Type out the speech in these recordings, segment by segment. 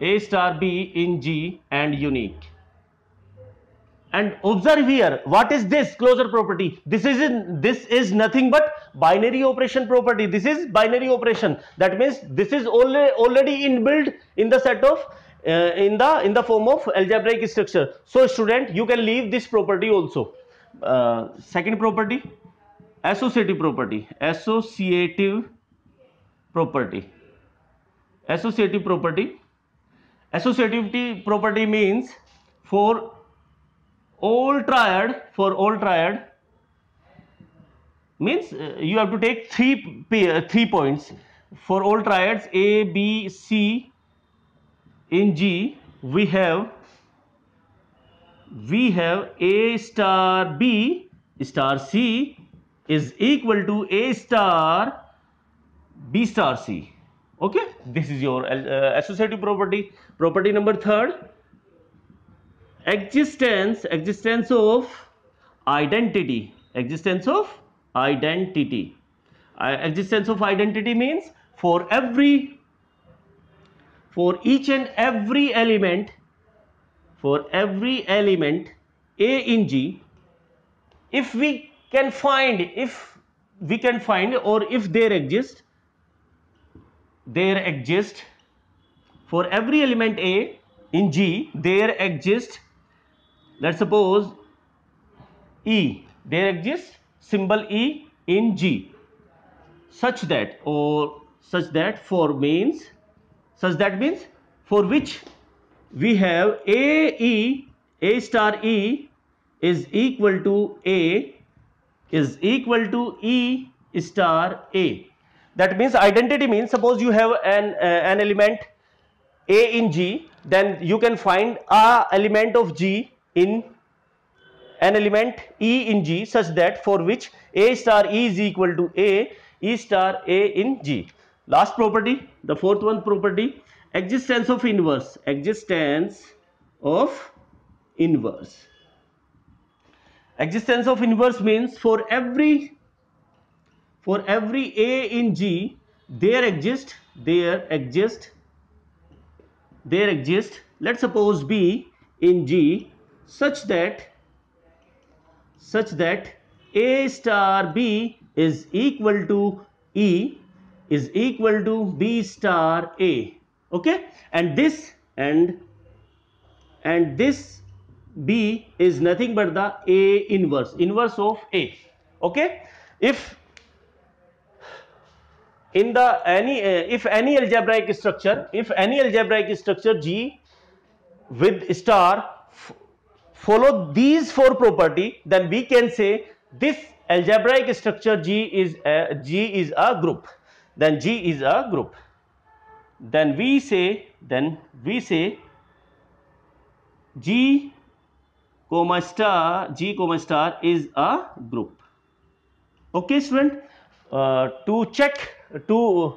a star b in G and unique. And observe here, what is this closure property? This is in, this is nothing but binary operation property. This is binary operation. That means this is already already inbuilt in the set of uh, in the in the form of algebraic structure. So student, you can leave this property also. Uh, second property, associative property. Associative property. Associative property associativity property means for all triad for all triad means uh, you have to take three uh, three points. For all triads a b c in g we have we have a star b star c is equal to a star b star c. Okay? This is your uh, associative property property number third. Existence existence of identity. Existence of identity. Uh, existence of identity means for every for each and every element for every element a in g if we can find if we can find or if there exist there exist for every element A in G there exists let's suppose E there exists symbol E in G. Such that or such that for means such that means for which we have A E A star E is equal to A is equal to E star A. That means identity means suppose you have an uh, an element a in g then you can find a element of g in an element e in g such that for which a star e is equal to a e star a in g. Last property the fourth one property existence of inverse existence of inverse. Existence of inverse means for every for every a in g there exist there exist there exist. Let's suppose b in g such that such that a star b is equal to e is equal to b star a. Okay? And this and and this b is nothing but the a inverse inverse of a. Okay? If in the any uh, if any algebraic structure if any algebraic structure G with star follow these four property then we can say this algebraic structure G is a, G is a group. Then G is a group. Then we say then we say G comma star G comma star is a group. Okay student? Uh, to check to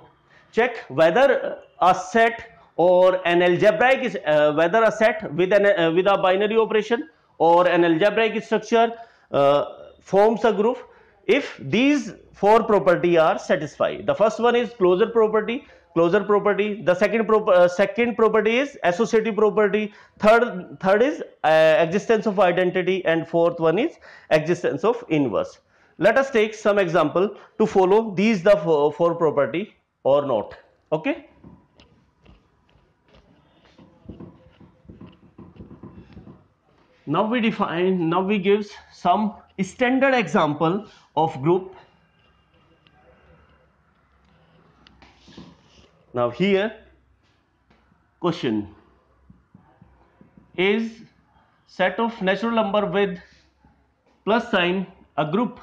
check whether a set or an algebraic is uh, whether a set with an uh, with a binary operation or an algebraic structure uh, forms a group if these four property are satisfied the first one is closure property closure property. The second pro uh, second property is associative property. Third third is uh, existence of identity. And fourth one is existence of inverse let us take some example to follow these the four property or not. Okay? Now we define now we gives some standard example of group. Now here question is set of natural number with plus sign a group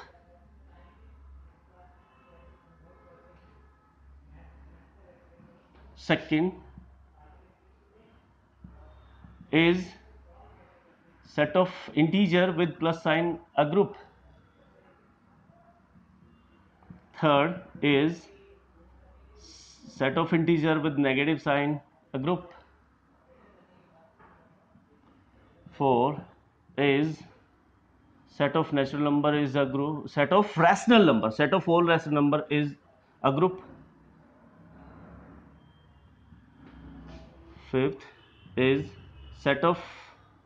second is set of integer with plus sign a group. Third is set of integer with negative sign a group. Four is set of natural number is a group set of rational number set of all rational number is a group fifth is set of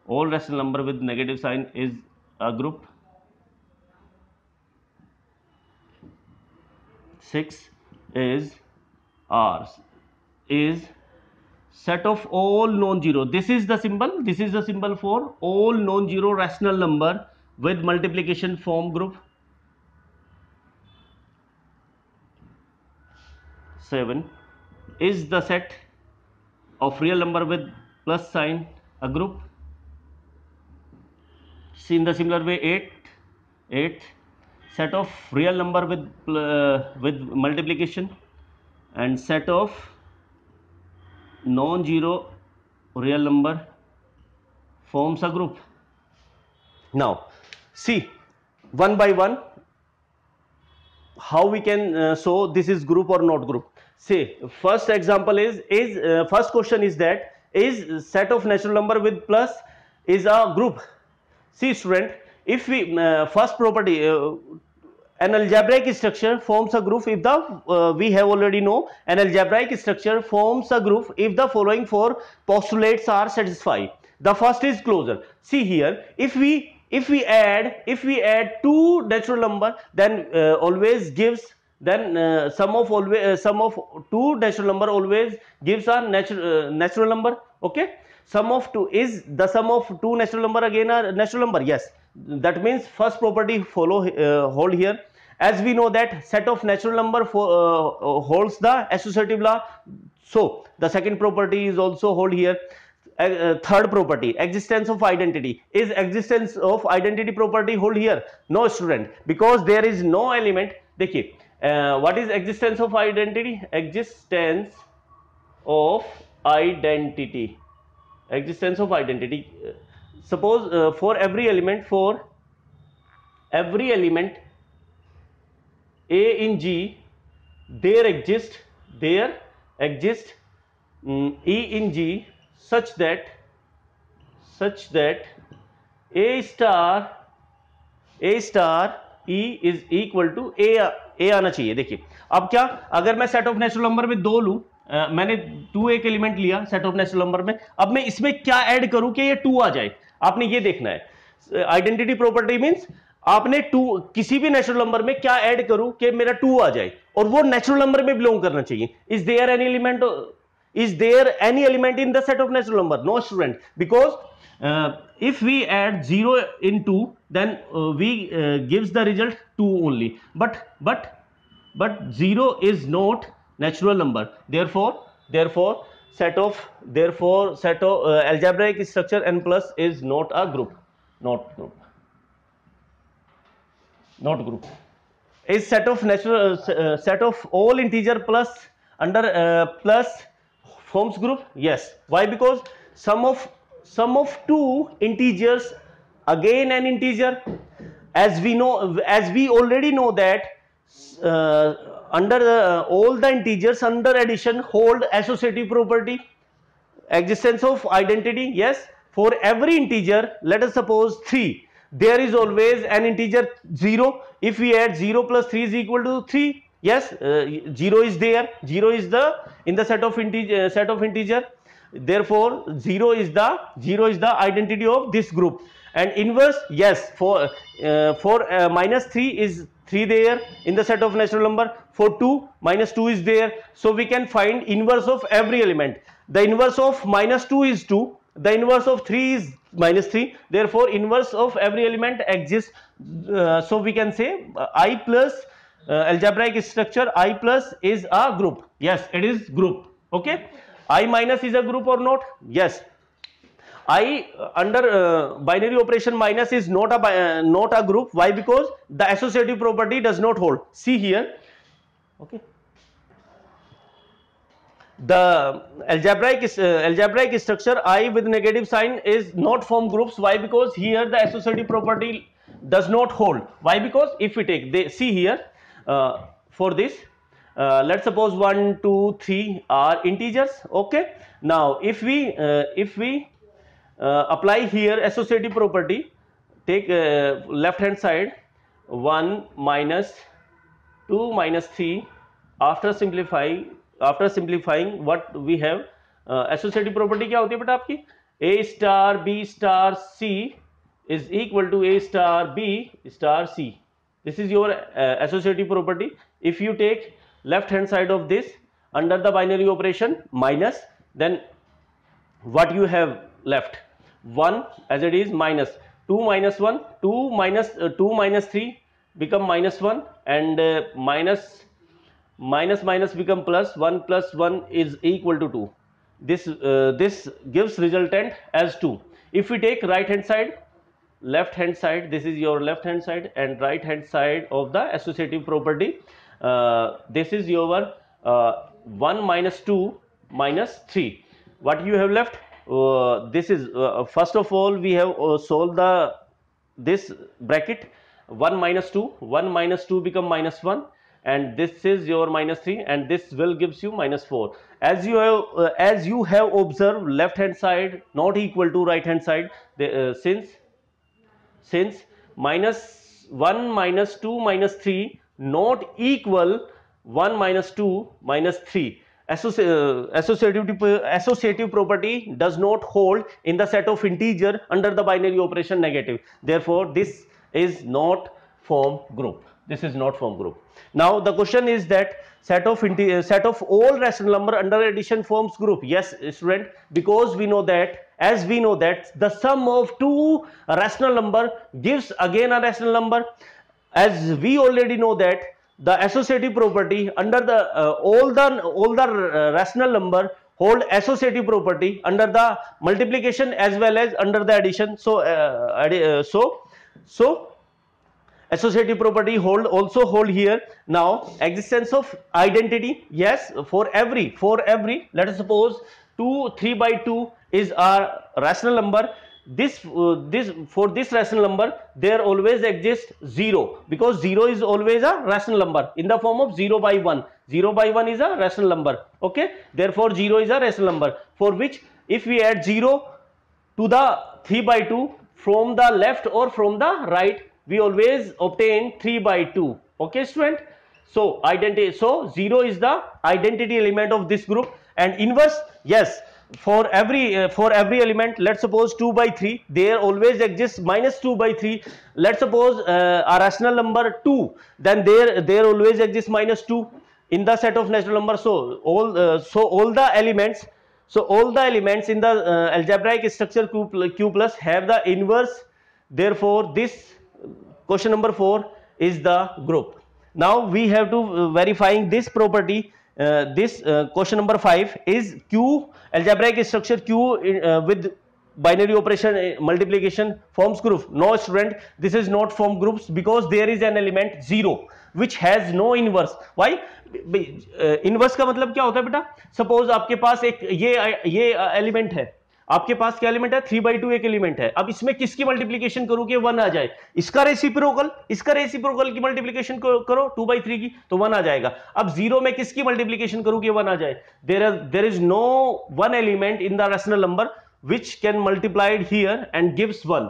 all rational number with negative sign is a group. Six is R is set of all non-zero. This is the symbol. This is the symbol for all non-zero rational number with multiplication form group. 7 is the set of real number with plus sign a group. See in the similar way 8 8 set of real number with uh, with multiplication. And set of non-zero real number forms a group. Now see one by one how we can uh, show this is group or not group say first example is is uh, first question is that is set of natural number with plus is a group. See student if we uh, first property uh, an algebraic structure forms a group if the uh, we have already know an algebraic structure forms a group if the following four postulates are satisfied. The first is closure. See here if we if we add if we add two natural number then uh, always gives then uh, sum of always uh, sum of two natural number always gives a natural uh, natural number okay sum of two is the sum of two natural number again a natural number yes that means first property follow uh, hold here as we know that set of natural number for, uh, uh, holds the associative law so the second property is also hold here uh, uh, third property existence of identity is existence of identity property hold here no student because there is no element देखिए uh, what is existence of identity? Existence of identity. Existence of identity. Suppose uh, for every element for every element a in g there exist there exist um, e in g such that such that a star a star e is equal to a a आना चाहिए। देखिए अब क्या अगर मैं set of natural number में दो लूँ Uh, मैंने टू एक एलिमेंट लिया सेट ऑफ़ नेचुरल नंबर में अब मैं इसमें क्या ऐड करूँ कि ये टू आ जाए? आपने ये देखना है। आइडेंटिटी प्रॉपर्टी मींस आपने टू किसी भी नेचुरल नंबर में क्या ऐड करूँ कि मेरा टू आ जाए? और वो नेचुरल नंबर में बिलोंग करना चाहिए। Is there any element is there any element in the set of natural number no student because if we add 0 in 2 then uh, we uh, gives the result 2 only. But but but 0 is not natural number. Therefore therefore set of therefore set of uh, algebraic structure n plus is not a group. Not group. Not group. Is set of natural uh, set of all integer plus under uh, plus forms group? Yes. Why? Because sum of sum of two integers again an integer. As we know as we already know that uh, under the, all the integers under addition hold associative property existence of identity yes? For every integer let us suppose 3 there is always an integer 0 if we add 0 plus 3 is equal to 3 yes? Uh, 0 is there. 0 is the in the set of integer set of integer therefore 0 is the 0 is the identity of this group. And inverse yes for uh, for uh, minus 3 is 3 there in the set of natural number. For 2 minus 2 is there. So we can find inverse of every element. The inverse of minus 2 is 2 the inverse of 3 is minus 3 therefore inverse of every element exists. Uh, so we can say uh, i plus uh, algebraic structure i plus is a group. Yes it is group. Okay i minus is a group or not? Yes. I uh, under uh, binary operation minus is not a uh, not a group. Why? Because the associative property does not hold. See here. Okay. The algebraic uh, algebraic structure i with negative sign is not form groups. Why? Because here the associative property does not hold. Why? Because if we take they see here uh, for this uh, let's suppose 1 2 3 are integers okay now if we uh, if we uh, apply here associative property take uh, left hand side 1 minus 2 minus 3 after simplifying after simplifying what we have associative property क्या होती है बेटा आपकी ए star B star c is equal to a star b star c this is your uh, associative property if you take left hand side of this under the binary operation minus then what you have left? 1 as it is minus. 2 minus 1 2 minus uh, 2 minus 3 become minus 1 and uh, minus minus minus become plus 1 plus 1 is equal to 2 this uh, this gives resultant as 2 if we take right hand side left hand side this is your left hand side and right hand side of the associative property this is your uh, 1 minus 2 minus 3 what you have left? Uh, this is uh, first of all we have uh, solved the this bracket. 1 minus 2 1 minus 2 become minus 1 and this is your minus 3 and this will gives you minus 4 as you have uh, as you have observed left hand side not equal to right hand side the, since since minus 1 minus 2 minus 3 not equal 1 minus 2 minus 3 Associ uh, associative, associative property does not hold in the set of integer under the binary operation negative. Therefore this is not form group. This is not form group. Now the question is that set of uh, set of all rational number under addition forms group. Yes student because we know that as we know that the sum of two rational number gives again a rational number as we already know that the associative property under the uh, all the all the rational number hold associative property under the multiplication as well as under the addition. So uh, uh so so associative property hold also hold here. Now existence of identity yes for every for every let us suppose 2 3 by 2 is a rational number this uh, this for this rational number there always exists 0 because 0 is always a rational number in the form of 0 by 1 0 by 1 is a rational number okay? Therefore 0 is a rational number for which if we add 0 to the 3 by 2 from the left or from the right we always obtain 3 by 2 okay student? So identity so 0 is the identity element of this group and inverse yes for every uh, for every element let's suppose 2 by 3 there always exists minus 2 by 3 let's suppose uh, a rational number 2 then there there always exists minus 2 in the set of natural numbers. So all uh, so all the elements so all the elements in the uh, algebraic structure q, q plus have the inverse. Therefore this question number 4 is the group. Now we have to uh, verifying this property this question number five is Q algebraic structure Q with binary operation multiplication forms group no student this is not form group because there is an element zero which has no inverse Y inverse का मतलब क्या होता है बेटा? Suppose आपके पास एक ये ये एलिमेंट है। आपके पास क्या एलिमेंट है? थ्री बाई टू एक एलिमेंट है। अब इसमें किसकी मल्टीप्लीकेशन करूँ कि वन आ जाए? इसका रेसिप्रोकल इसका रेसिप्रोकल की मल्टीप्लीकेशन करो टू बाई थ्री की तो वन आ जाएगा। अब ज़ीरो में किसकी मल्टीप्लीकेशन करूँ कि वन आ जाए? There there is no one element in the rational number can multiplied here and gives 1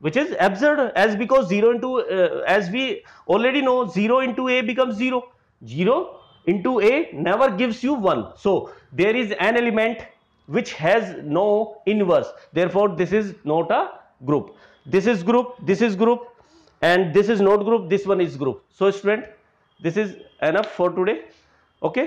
which is absurd. As because 0 into uh, as we already know 0 into a becomes 0 0 into a never gives you 1 so there is an element which has no inverse. Therefore this is not a group. This is group this is group and this is not group this one is group. So student this is enough for today. Okay